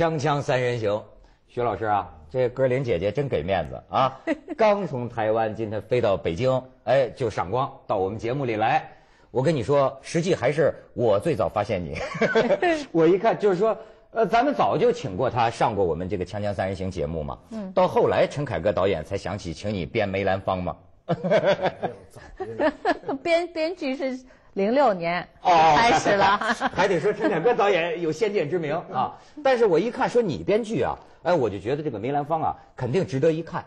锵锵三人行，徐老师啊，这歌林姐姐真给面子啊！刚从台湾今天飞到北京，哎，就赏光到我们节目里来。我跟你说，实际还是我最早发现你。我一看就是说，呃，咱们早就请过他上过我们这个《锵锵三人行》节目嘛。嗯。到后来，陈凯歌导演才想起请你编梅兰芳嘛。编编剧是零六年开始了。还得说陈凯歌导演有先见之明啊。但是我一看说你编剧啊，哎，我就觉得这个梅兰芳啊，肯定值得一看。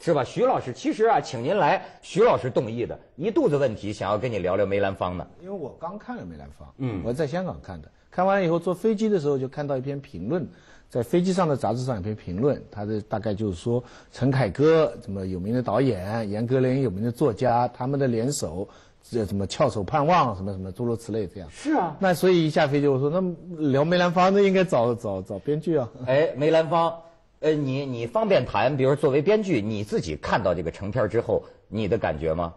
是吧，徐老师？其实啊，请您来，徐老师动意的，一肚子问题，想要跟你聊聊梅兰芳呢。因为我刚看了梅兰芳，嗯，我在香港看的，看完以后坐飞机的时候就看到一篇评论，在飞机上的杂志上有篇评论，他的大概就是说陈凯歌这么有名的导演，严歌苓有名的作家，他们的联手，这什么翘首盼望什么什么诸如此类这样。是啊，那所以一下飞机我说那聊梅兰芳那应该找找找编剧啊。哎，梅兰芳。呃，你你方便谈，比如作为编剧，你自己看到这个成片之后，你的感觉吗？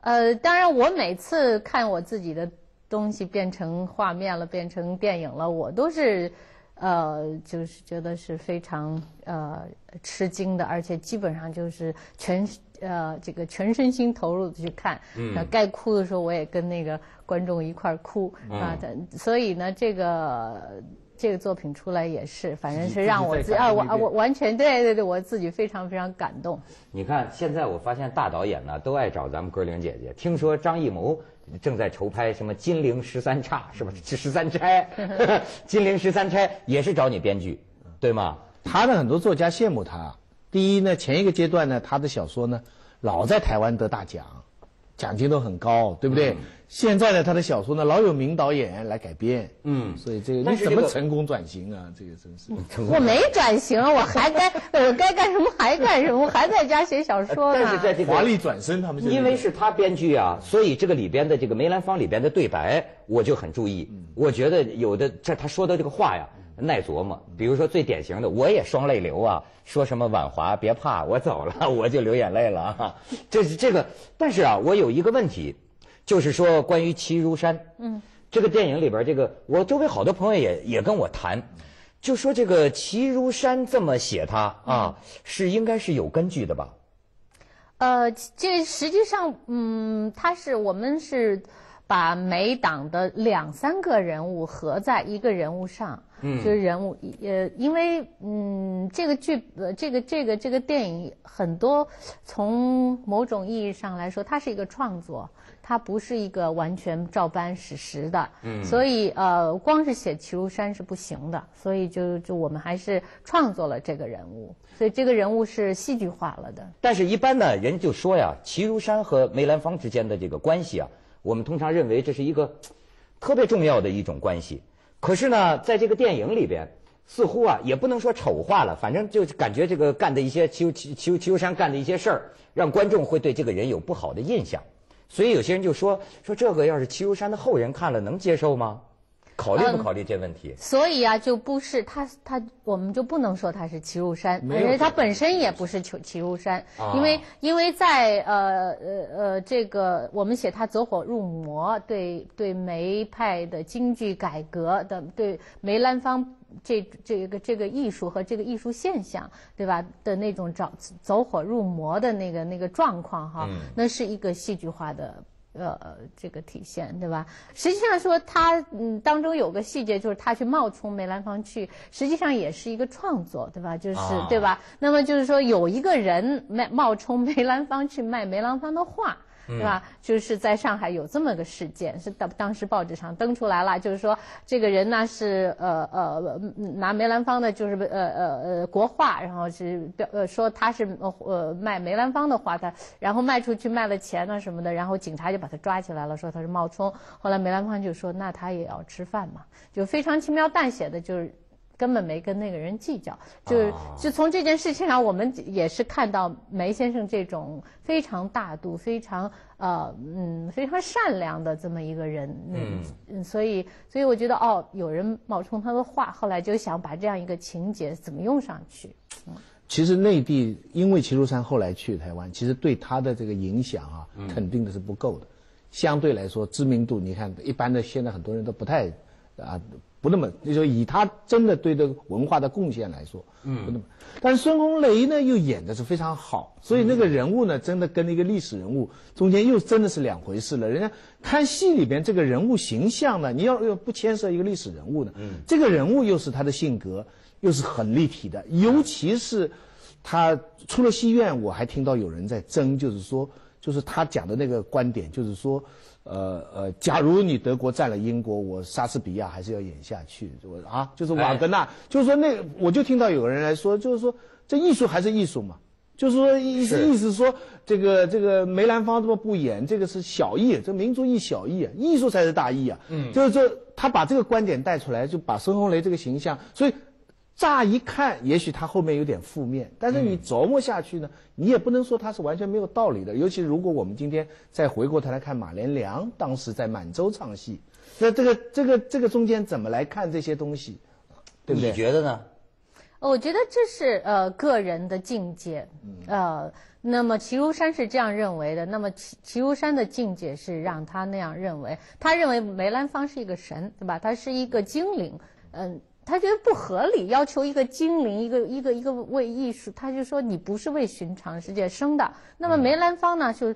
呃，当然，我每次看我自己的东西变成画面了，变成电影了，我都是，呃，就是觉得是非常呃吃惊的，而且基本上就是全呃这个全身心投入的去看，嗯，该哭的时候我也跟那个观众一块儿哭啊，所以呢，这个。这个作品出来也是，反正是让我自啊，我我完全对对对，我自己非常非常感动。你看，现在我发现大导演呢都爱找咱们歌玲姐姐。听说张艺谋正在筹拍什么《金陵十三钗》，是不是？十三钗，《金陵十三钗》也是找你编剧，对吗？他的很多作家羡慕他。第一呢，前一个阶段呢，他的小说呢老在台湾得大奖，奖金都很高，对不对？现在呢，他的小说呢，老有名导演来改编，嗯，所以这个你怎么成功转型啊？这个真是，我没转型，我还该我该干什么还干什么，还在家写小说呢。但是在这个华丽转身，他们因为是他编剧啊，所以这个里边的这个梅兰芳里边的对白，我就很注意。我觉得有的这他说的这个话呀，耐琢磨。比如说最典型的，我也双泪流啊，说什么婉华别怕，我走了我就流眼泪了啊。这是这个，但是啊，我有一个问题。就是说，关于《齐如山》，嗯，这个电影里边，这个我周围好多朋友也也跟我谈，就说这个齐如山这么写他啊，是应该是有根据的吧？呃，这实际上，嗯，他是我们是把每党的两三个人物合在一个人物上，嗯，就是人物，呃，因为嗯，这个剧，呃，这个这个这个电影很多，从某种意义上来说，它是一个创作。它不是一个完全照搬史实的，嗯，所以呃，光是写齐如山是不行的，所以就就我们还是创作了这个人物，所以这个人物是戏剧化了的。但是，一般呢，人就说呀，齐如山和梅兰芳之间的这个关系啊，我们通常认为这是一个特别重要的一种关系。可是呢，在这个电影里边，似乎啊，也不能说丑化了，反正就感觉这个干的一些齐齐齐齐如山干的一些事儿，让观众会对这个人有不好的印象。所以有些人就说说这个要是齐如山的后人看了能接受吗？考虑不考虑这问题？所以啊，就不是他他我们就不能说他是齐如山，因为他本身也不是齐齐如山，因为因为在呃呃呃这个我们写他走火入魔，对对梅派的京剧改革的，对梅兰芳。这这个这个艺术和这个艺术现象，对吧？的那种走走火入魔的那个那个状况哈，那是一个戏剧化的呃这个体现，对吧？实际上说他嗯当中有个细节，就是他去冒充梅兰芳去，实际上也是一个创作，对吧？就是对吧？那么就是说有一个人卖冒充梅兰芳去卖梅兰芳的画。对吧？就是在上海有这么个事件，是当当时报纸上登出来了，就是说这个人呢是呃呃拿梅兰芳的，就是呃呃呃国画，然后是表呃说他是呃卖梅兰芳的画，他然后卖出去卖了钱啊什么的，然后警察就把他抓起来了，说他是冒充。后来梅兰芳就说那他也要吃饭嘛，就非常轻描淡写的，就是。根本没跟那个人计较，就是就从这件事情上，我们也是看到梅先生这种非常大度、非常呃嗯非常善良的这么一个人，嗯，所以所以我觉得哦，有人冒充他的话，后来就想把这样一个情节怎么用上去。嗯其实内地因为齐如山后来去台湾，其实对他的这个影响啊，肯定的是不够的。相对来说，知名度你看，一般的现在很多人都不太。啊，不那么，就说以他真的对这个文化的贡献来说，嗯，不那么。但是孙红雷呢，又演的是非常好，所以那个人物呢，真的跟那个历史人物中间又真的是两回事了。人家看戏里边这个人物形象呢，你要要不牵涉一个历史人物呢，嗯，这个人物又是他的性格，又是很立体的。尤其是他出了戏院，我还听到有人在争，就是说，就是他讲的那个观点，就是说。呃呃，假如你德国占了英国，我莎士比亚还是要演下去，我啊，就是瓦格纳，就是说那我就听到有人来说，就是说这艺术还是艺术嘛，就是说意思意思说这个这个梅兰芳这么不演，这个是小艺，这民族艺小艺啊，艺术才是大艺啊，嗯，就是说他把这个观点带出来，就把孙红雷这个形象，所以。乍一看，也许他后面有点负面，但是你琢磨下去呢，你也不能说他是完全没有道理的。尤其如果我们今天再回过头来看马连良当时在满洲唱戏，那这个这个这个中间怎么来看这些东西，对不对？你觉得呢？我觉得这是呃个人的境界，呃，那么齐如山是这样认为的。那么齐齐如山的境界是让他那样认为，他认为梅兰芳是一个神，对吧？他是一个精灵，嗯。他觉得不合理，要求一个精灵，一个一个一个为艺术，他就说你不是为寻常世界生的。那么梅兰芳呢，就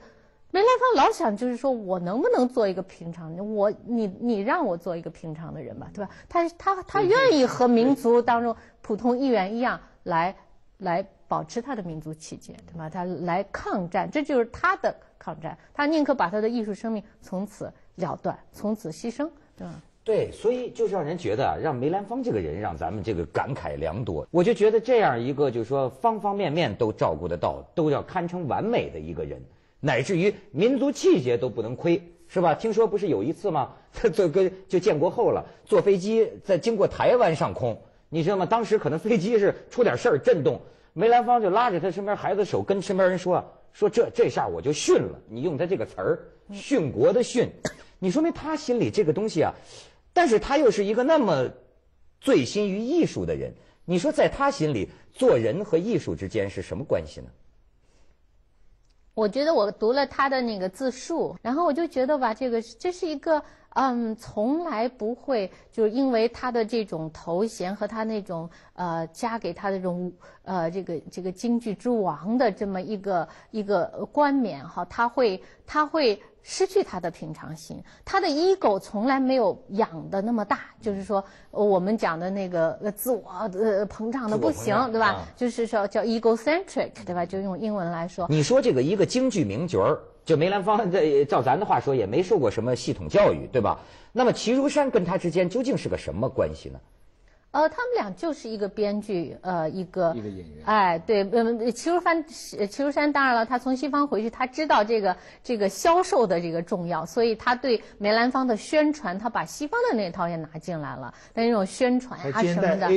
梅兰芳老想就是说我能不能做一个平常人？我你你让我做一个平常的人吧，对吧？他他他愿意和民族当中普通一员一样来来保持他的民族气节，对吧？他来抗战，这就是他的抗战。他宁可把他的艺术生命从此了断，从此牺牲，对吧？对，所以就是让人觉得啊，让梅兰芳这个人让咱们这个感慨良多。我就觉得这样一个，就是说方方面面都照顾得到，都要堪称完美的一个人，乃至于民族气节都不能亏，是吧？听说不是有一次吗？他 坐跟就建国后了，坐飞机在经过台湾上空，你知道吗？当时可能飞机是出点事儿震动，梅兰芳就拉着他身边孩子手，跟身边人说说这这下我就殉了。你用他这个词儿，殉国的殉，你说明他心里这个东西啊。但是他又是一个那么醉心于艺术的人，你说在他心里，做人和艺术之间是什么关系呢？我觉得我读了他的那个自述，然后我就觉得吧，这个这是一个嗯，从来不会就是因为他的这种头衔和他那种呃加给他的这种呃这个这个京剧之王的这么一个一个冠冕哈，他会他会。失去他的平常心，他的 ego 从来没有养的那么大，就是说我们讲的那个自我呃膨胀的不行，对吧？就是说叫 egocentric，对吧？就用英文来说。你说这个一个京剧名角儿，就梅兰芳，这照咱的话说，也没受过什么系统教育，对吧？那么齐如山跟他之间究竟是个什么关系呢？呃，他们俩就是一个编剧，呃，一个一个演员。哎，对，嗯，齐如山，齐如山，当然了，他从西方回去，他知道这个这个销售的这个重要，所以他对梅兰芳的宣传，他把西方的那套也拿进来了。那种宣传啊什么的，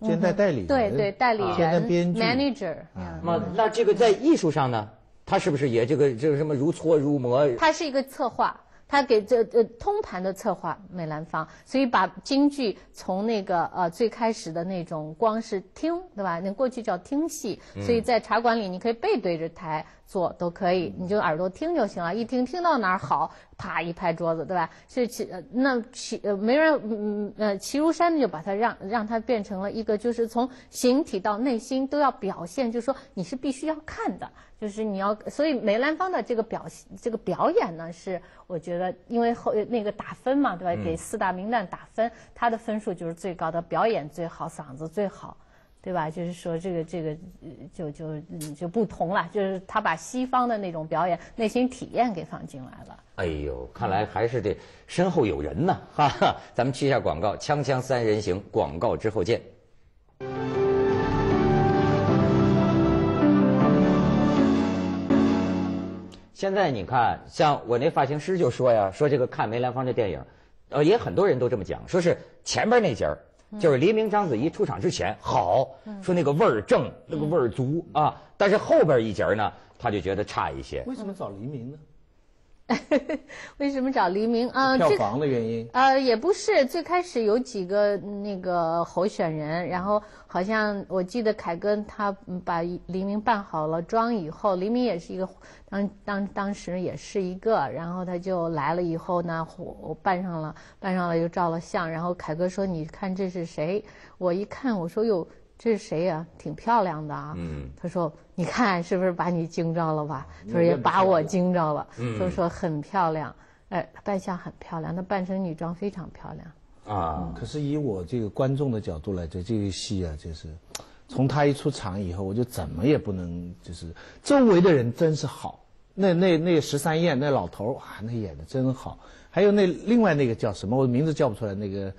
兼带代理，对对，代理人，manager。那那这个在艺术上呢，他是不是也这个这个什么如搓如磨？他是一个策划。他给这呃通盘的策划梅兰芳，所以把京剧从那个呃最开始的那种光是听，对吧？那过去叫听戏，所以在茶馆里你可以背对着台。做都可以，你就耳朵听就行了。一听听到哪儿好，啪一拍桌子，对吧？是齐那齐呃没人嗯呃齐如山就把它让让它变成了一个，就是从形体到内心都要表现，就是说你是必须要看的，就是你要。所以梅兰芳的这个表这个表演呢，是我觉得因为后那个打分嘛，对吧？给四大名旦打分，他的分数就是最高的，表演最好，嗓子最好。对吧？就是说，这个这个就就就不同了，就是他把西方的那种表演内心体验给放进来了。哎呦，看来还是这身后有人呢，哈哈！咱们去一下广告，锵锵三人行，广告之后见。现在你看，像我那发型师就说呀，说这个看梅兰芳这电影，呃，也很多人都这么讲，说是前边那节儿。就是黎明、章子怡出场之前好，说那个味儿正，那个味儿足啊。但是后边一节呢，他就觉得差一些。为什么找黎明呢？为什么找黎明啊？票房的原因？呃，也不是，最开始有几个那个候选人，然后好像我记得凯哥他把黎明办好了妆以后，黎明也是一个当当当时也是一个，然后他就来了以后呢，我办上了，办上了又照了相，然后凯哥说：“你看这是谁？”我一看，我说：“哟。”这是谁呀？挺漂亮的啊。嗯。他说：“你看是不是把你惊着了吧？”他说：“也把我惊着了。”嗯。就说很漂亮，哎，扮相很漂亮，那扮成女装非常漂亮。啊。可是以我这个观众的角度来讲，这个戏啊，就是从他一出场以后，我就怎么也不能，就是周围的人真是好。那那那十三燕那老头啊，那演的真好。还有那另外那个叫什么？我名字叫不出来那个。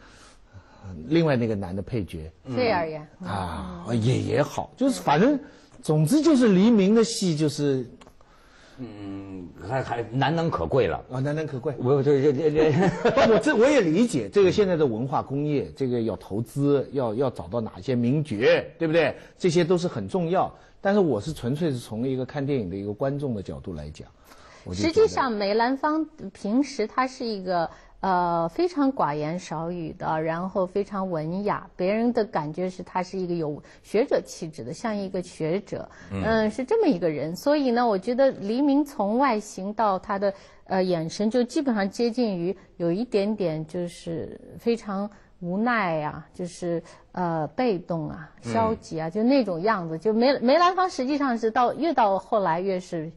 另外那个男的配角，费尔演啊，也也好，就是反正，总之就是黎明的戏就是，嗯，还还难能可贵了啊，难能可贵。我这这这这，我这我也理解，这个现在的文化工业，这个要投资，要要找到哪些名角，对不对？这些都是很重要。但是我是纯粹是从一个看电影的一个观众的角度来讲，实际上梅兰芳平时他是一个。呃，非常寡言少语的，然后非常文雅，别人的感觉是他是一个有学者气质的，像一个学者，嗯，是这么一个人。所以呢，我觉得黎明从外形到他的呃眼神，就基本上接近于有一点点就是非常无奈呀，就是呃被动啊、消极啊，就那种样子。就梅梅兰芳实际上是到越到后来越是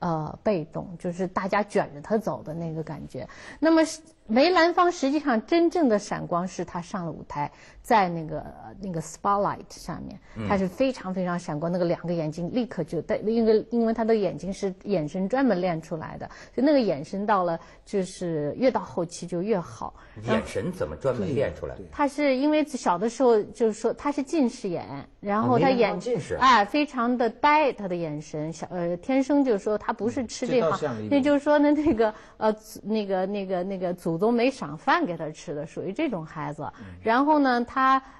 呃被动，就是大家卷着他走的那个感觉。那么。梅兰芳实际上真正的闪光是他上了舞台，在那个那个 spotlight 上面，他是非常非常闪光，那个两个眼睛立刻就带，因为因为他的眼睛是眼神专门练出来的，就那个眼神到了就是越到后期就越好。眼神怎么专门练出来？他是因为小的时候就是说他是近视眼，然后他眼哎非常的呆，他的眼神小呃天生就是说他不是吃这行，那就是说呢那个呃那个那个那个祖。宗没赏饭给他吃的，属于这种孩子。然后呢，他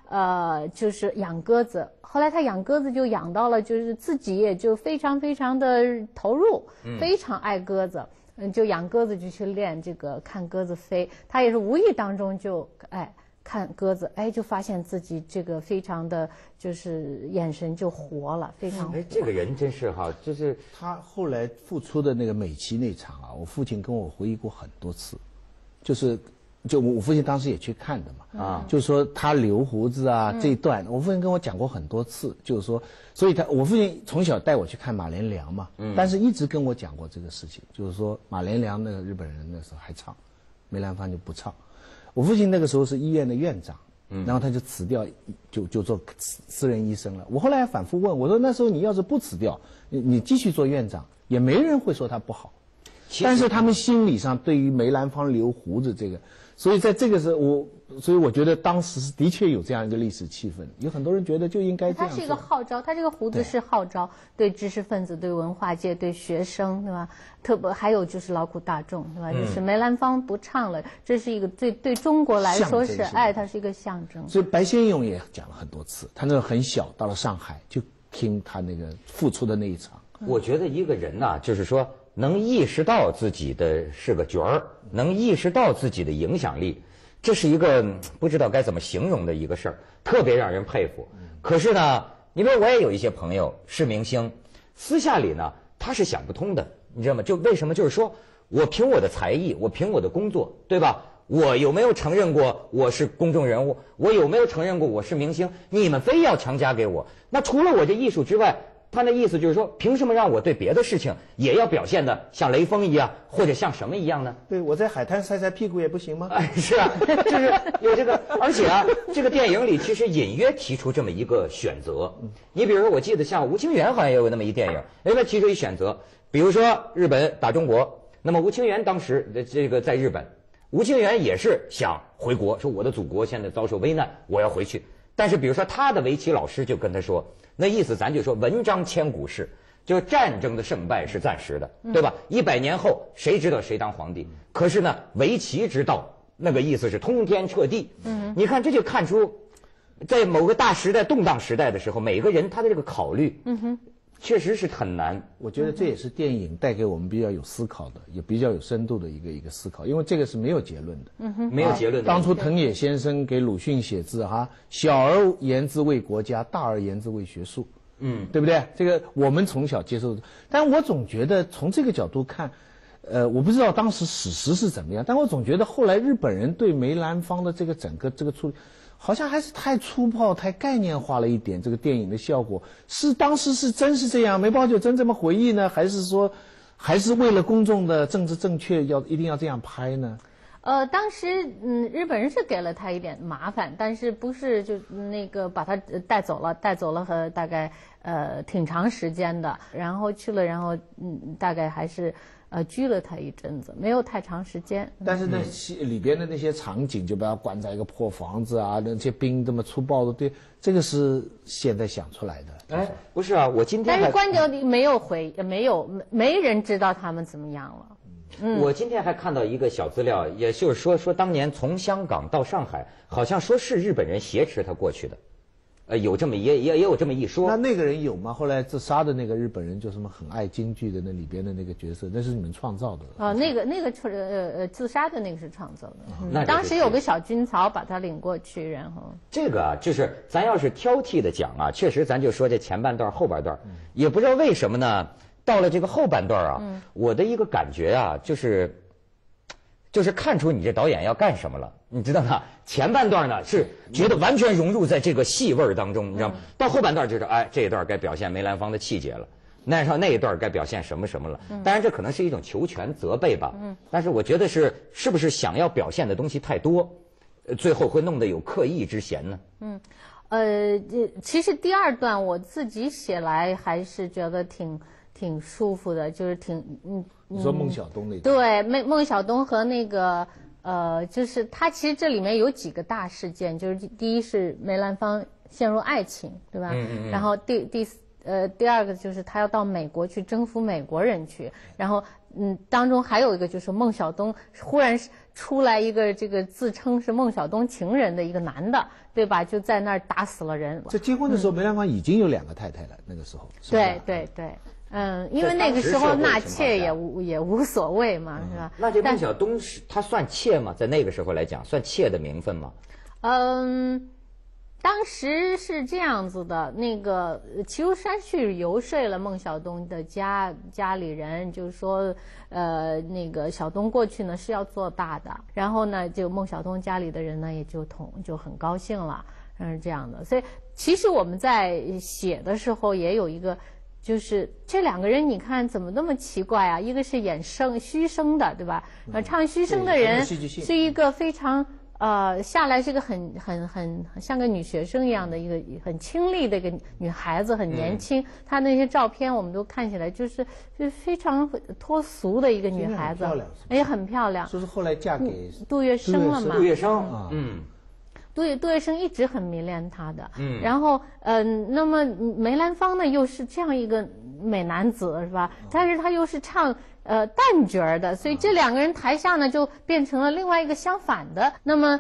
呃就是养鸽子。后来他养鸽子就养到了，就是自己也就非常非常的投入，非常爱鸽子。嗯，就养鸽子就去练这个看鸽子飞。他也是无意当中就哎看鸽子，哎就发现自己这个非常的就是眼神就活了，非常。哎，这个人真是哈，就是他后来复出的那个美琪那场啊，我父亲跟我回忆过很多次。就是，就我父亲当时也去看的嘛，啊，就是说他留胡子啊这一段，我父亲跟我讲过很多次，就是说，所以他我父亲从小带我去看马连良嘛，嗯，但是一直跟我讲过这个事情，就是说马连良那个日本人那时候还唱，梅兰芳就不唱，我父亲那个时候是医院的院长，嗯，然后他就辞掉，就就做私私人医生了。我后来反复问我说，那时候你要是不辞掉，你你继续做院长，也没人会说他不好。但是他们心理上对于梅兰芳留胡子这个，所以在这个时候，我所以我觉得当时是的确有这样一个历史气氛，有很多人觉得就应该这样。他是一个号召，他这个胡子是号召对知识分子、对文化界、对学生，对吧？特别还有就是劳苦大众，对吧？就是梅兰芳不唱了，这是一个对对中国来说是爱，它是一个象征。所以白先勇也讲了很多次，他那时候很小到了上海就听他那个付出的那一场。我觉得一个人呐，就是说。能意识到自己的是个角儿，能意识到自己的影响力，这是一个不知道该怎么形容的一个事儿，特别让人佩服。可是呢，你比如我也有一些朋友是明星，私下里呢他是想不通的，你知道吗？就为什么？就是说我凭我的才艺，我凭我的工作，对吧？我有没有承认过我是公众人物？我有没有承认过我是明星？你们非要强加给我？那除了我这艺术之外？他那意思就是说，凭什么让我对别的事情也要表现的像雷锋一样，或者像什么一样呢？对我在海滩晒晒屁股也不行吗？哎，是啊，就是有这个，而且啊，这个电影里其实隐约提出这么一个选择。你比如说，我记得像吴清源好像也有那么一电影，哎，他提出一选择，比如说日本打中国，那么吴清源当时这个在日本，吴清源也是想回国，说我的祖国现在遭受危难，我要回去。但是比如说他的围棋老师就跟他说。那意思咱就说文章千古事，就战争的胜败是暂时的，对吧？一百年后谁知道谁当皇帝？可是呢，围棋之道，那个意思是通天彻地。嗯，你看这就看出，在某个大时代动荡时代的时候，每个人他的这个考虑，嗯哼，确实是很难。我觉得这也是电影带给我们比较有思考的，也比较有深度的一个一个思考，因为这个是没有结论的。嗯哼，没有结论。当初藤野先生给鲁迅写字哈，小而言之为国家，大而言之为学术。嗯，对不对？这个我们从小接受的，但我总觉得从这个角度看，呃，我不知道当时史实是怎么样，但我总觉得后来日本人对梅兰芳的这个整个这个处理。好像还是太粗暴、太概念化了一点。这个电影的效果是当时是真是这样？梅葆玖真这么回忆呢，还是说，还是为了公众的政治正确要一定要这样拍呢？呃，当时嗯，日本人是给了他一点麻烦，但是不是就那个把他带走了，带走了和大概呃挺长时间的，然后去了，然后嗯，大概还是。呃，拘了他一阵子，没有太长时间。但是那些里边的那些场景，就把他关在一个破房子啊，那些兵这么粗暴的，对，这个是现在想出来的。哎，不是啊，我今天但是关键没有回，没有没没人知道他们怎么样了。嗯，我今天还看到一个小资料，也就是说说当年从香港到上海，好像说是日本人挟持他过去的。呃，有这么也也也有这么一说。那那个人有吗？后来自杀的那个日本人，就什么很爱京剧的那里边的那个角色，那是你们创造的。啊，那个那个呃呃自杀的那个是创造的。那当时有个小军曹把他领过去，然后。这个啊，就是咱要是挑剔的讲啊，确实咱就说这前半段后半段，也不知道为什么呢，到了这个后半段啊，我的一个感觉啊，就是。就是看出你这导演要干什么了，你知道吗？前半段呢是觉得完全融入在这个戏味儿当中，你知道吗？到后半段就是哎，这一段该表现梅兰芳的气节了，那上那一段该表现什么什么了。当然这可能是一种求全责备吧。嗯。但是我觉得是是不是想要表现的东西太多，最后会弄得有刻意之嫌呢？嗯，呃，其实第二段我自己写来还是觉得挺挺舒服的，就是挺嗯。你说孟小冬那对孟孟小冬和那个呃，就是他其实这里面有几个大事件，就是第一是梅兰芳陷入爱情，对吧？嗯嗯。然后第第呃第二个就是他要到美国去征服美国人去，然后嗯当中还有一个就是孟小冬忽然出来一个这个自称是孟小冬情人的一个男的，对吧？就在那儿打死了人。在结婚的时候，梅兰芳已经有两个太太了，那个时候。对对对。嗯，因为那个时候纳妾也无也无所谓嘛，是吧？那这孟小冬是他算妾吗？在那个时候来讲，算妾的名分吗？嗯，当时是这样子的，那个齐如山去游说了孟小冬的家家里人，就是说，呃，那个小东过去呢是要做大的，然后呢，就孟小冬家里的人呢也就同就很高兴了，嗯这样的。所以其实我们在写的时候也有一个。就是这两个人，你看怎么那么奇怪啊？一个是演生虚声的，对吧？呃，唱虚声的人是一个非常呃下来是个很很很像个女学生一样的一个很清丽的一个女孩子，很年轻。她那些照片我们都看起来就是就非常脱俗的一个女孩子，也，很漂亮。就是后来嫁给杜月笙了嘛？杜月笙啊，嗯。杜杜月笙一直很迷恋他的，嗯，然后，嗯，那么梅兰芳呢，又是这样一个美男子，是吧？但是他又是唱呃旦角的，所以这两个人台下呢就变成了另外一个相反的。那么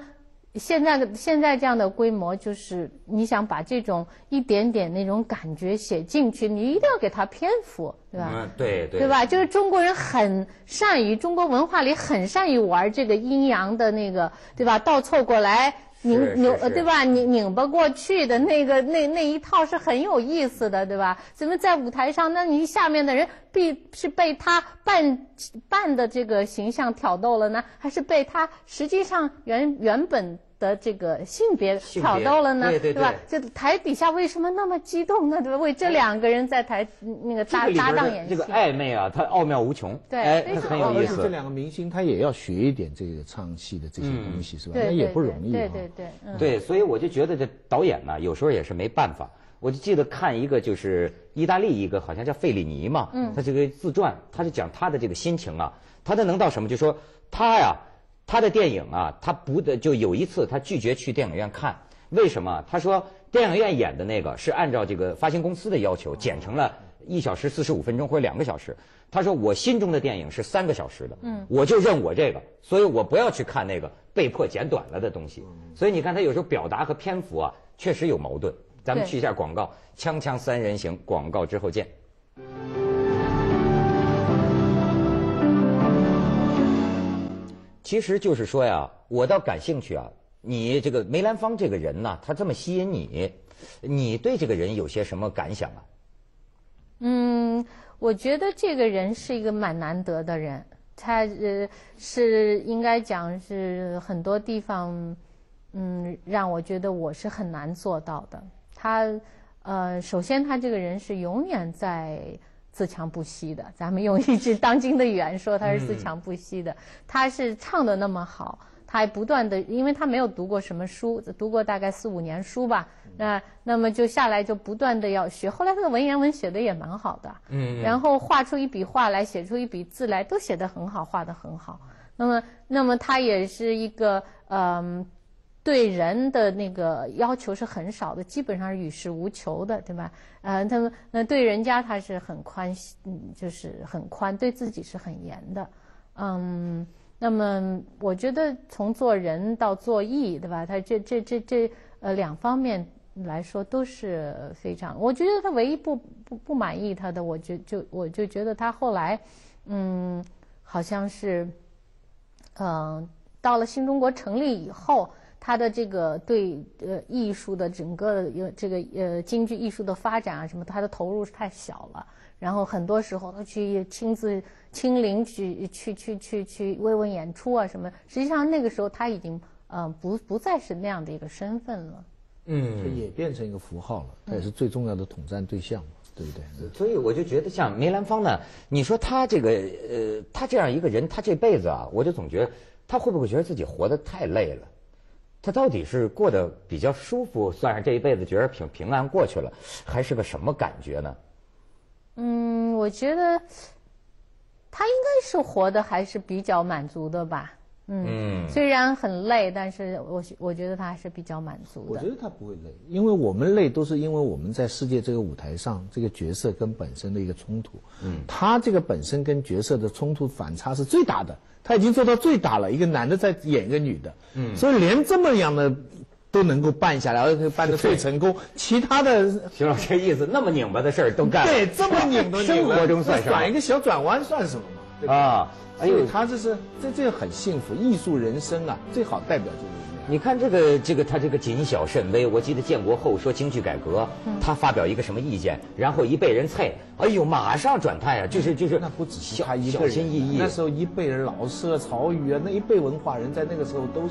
现在的现在这样的规模，就是你想把这种一点点那种感觉写进去，你一定要给他篇幅，对吧？嗯，对对，对吧？就是中国人很善于中国文化里很善于玩这个阴阳的那个，对吧？倒凑过来。拧扭对吧？拧拧巴过去的那个那那一套是很有意思的，对吧？怎么在舞台上，那你下面的人必是被他扮扮的这个形象挑逗了呢，还是被他实际上原原本？的这个性别挑逗了呢，对吧？这台底下为什么那么激动呢？对吧？为这两个人在台那个搭搭档演戏，这个暧昧啊，它奥妙无穷，对，很有意思。这两个明星他也要学一点这个唱戏的这些东西，是吧？那也不容易。对对对，对，所以我就觉得这导演呢，有时候也是没办法。我就记得看一个就是意大利一个好像叫费里尼嘛，他这个自传，他就讲他的这个心情啊，他的能到什么？就说他呀。他的电影啊，他不的就有一次他拒绝去电影院看，为什么？他说电影院演的那个是按照这个发行公司的要求剪成了一小时四十五分钟或者两个小时。他说我心中的电影是三个小时的，嗯，我就认我这个，所以我不要去看那个被迫剪短了的东西。所以你看他有时候表达和篇幅啊，确实有矛盾。咱们去一下广告，锵锵三人行，广告之后见。其实就是说呀，我倒感兴趣啊。你这个梅兰芳这个人呢，他这么吸引你，你对这个人有些什么感想啊？嗯，我觉得这个人是一个蛮难得的人，他呃是应该讲是很多地方，嗯，让我觉得我是很难做到的。他呃，首先他这个人是永远在自强不息的，咱们用一句当今的语言说，他是自强不息的。他是唱的那么好。他还不断的，因为他没有读过什么书，读过大概四五年书吧，那那么就下来就不断的要学。后来他的文言文写的也蛮好的，嗯，然后画出一笔画来，写出一笔字来，都写得很好，画得很好。那么，那么他也是一个，嗯，对人的那个要求是很少的，基本上是与世无求的，对吧？呃，他们那对人家他是很宽，嗯，就是很宽，对自己是很严的，嗯。那么，我觉得从做人到做艺，对吧？他这这这这呃两方面来说都是非常。我觉得他唯一不不不满意他的，我就就我就觉得他后来，嗯，好像是，嗯，到了新中国成立以后，他的这个对呃艺术的整个呃这个呃京剧艺术的发展啊什么，他的投入是太小了。然后很多时候他去亲自。亲临去去去去去慰问演出啊什么？实际上那个时候他已经呃不不再是那样的一个身份了。嗯，也变成一个符号了，他也是最重要的统战对象，对不对？所以我就觉得像梅兰芳呢，你说他这个呃，他这样一个人，他这辈子啊，我就总觉得他会不会觉得自己活得太累了？他到底是过得比较舒服，算是这一辈子觉得平平安过去了，还是个什么感觉呢？嗯，我觉得。他应该是活的还是比较满足的吧？嗯，虽然很累，但是我我觉得他还是比较满足的。我觉得他不会累，因为我们累都是因为我们在世界这个舞台上这个角色跟本身的一个冲突。嗯，他这个本身跟角色的冲突反差是最大的，他已经做到最大了。一个男的在演一个女的，嗯，所以连这么样的都能够办下来，而且办的最成功。其他的，徐老师意思，那么拧巴的事儿都干了。对，这么拧巴，生活中算什么？转一个小转弯算什么嘛？啊，哎呦，他这是这这很幸福，艺术人生啊，最好代表就是。你看这个这个他这个谨小慎微，我记得建国后说京剧改革，他发表一个什么意见，然后一被人啐，哎呦，马上转态啊，就是就是那不只是他一个人，小心翼翼。那时候一辈人，老舍、曹禺啊，那一辈文化人在那个时候都。